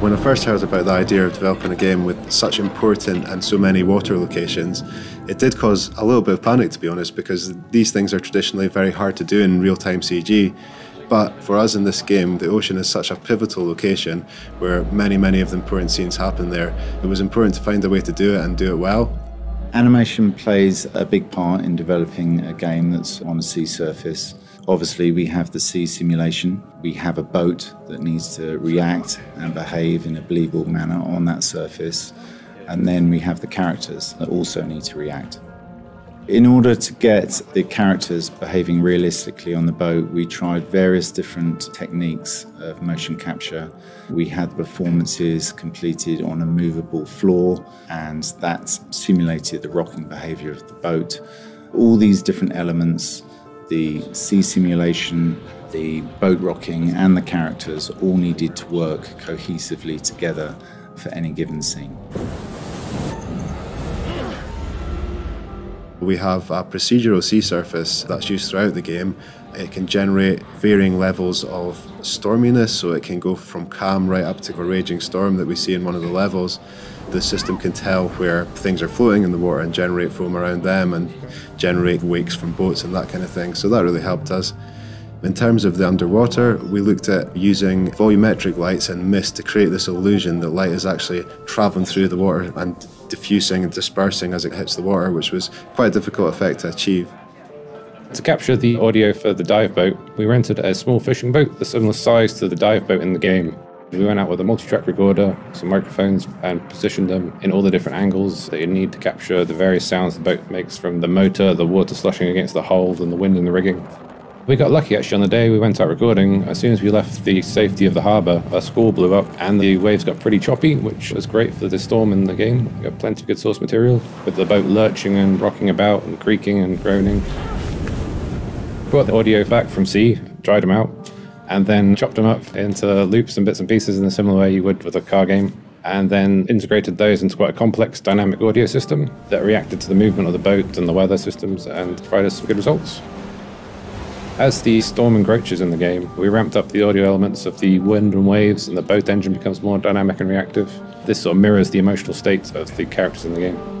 When I first heard about the idea of developing a game with such important and so many water locations, it did cause a little bit of panic to be honest, because these things are traditionally very hard to do in real time CG. But for us in this game, the ocean is such a pivotal location where many, many of the important scenes happen there. It was important to find a way to do it and do it well. Animation plays a big part in developing a game that's on a sea surface. Obviously, we have the sea simulation. We have a boat that needs to react and behave in a believable manner on that surface. And then we have the characters that also need to react. In order to get the characters behaving realistically on the boat, we tried various different techniques of motion capture. We had performances completed on a movable floor, and that simulated the rocking behavior of the boat. All these different elements the sea simulation, the boat rocking, and the characters all needed to work cohesively together for any given scene. We have a procedural sea surface that's used throughout the game. It can generate varying levels of storminess, so it can go from calm right up to a raging storm that we see in one of the levels. The system can tell where things are floating in the water and generate foam around them and generate wakes from boats and that kind of thing. So that really helped us. In terms of the underwater, we looked at using volumetric lights and mist to create this illusion that light is actually travelling through the water and diffusing and dispersing as it hits the water, which was quite a difficult effect to achieve. To capture the audio for the dive boat, we rented a small fishing boat, a similar size to the dive boat in the game. We went out with a multi-track recorder, some microphones, and positioned them in all the different angles that you need to capture the various sounds the boat makes from the motor, the water slushing against the hull, and the wind in the rigging. We got lucky actually on the day we went out recording. As soon as we left the safety of the harbour, a squall blew up and the waves got pretty choppy, which was great for the storm in the game. We got plenty of good source material with the boat lurching and rocking about and creaking and groaning. Brought the audio back from sea, dried them out, and then chopped them up into loops and bits and pieces in a similar way you would with a car game. And then integrated those into quite a complex dynamic audio system that reacted to the movement of the boat and the weather systems and provided some good results. As the storm encroaches in the game, we ramped up the audio elements of the wind and waves, and the boat engine becomes more dynamic and reactive. This sort of mirrors the emotional state of the characters in the game.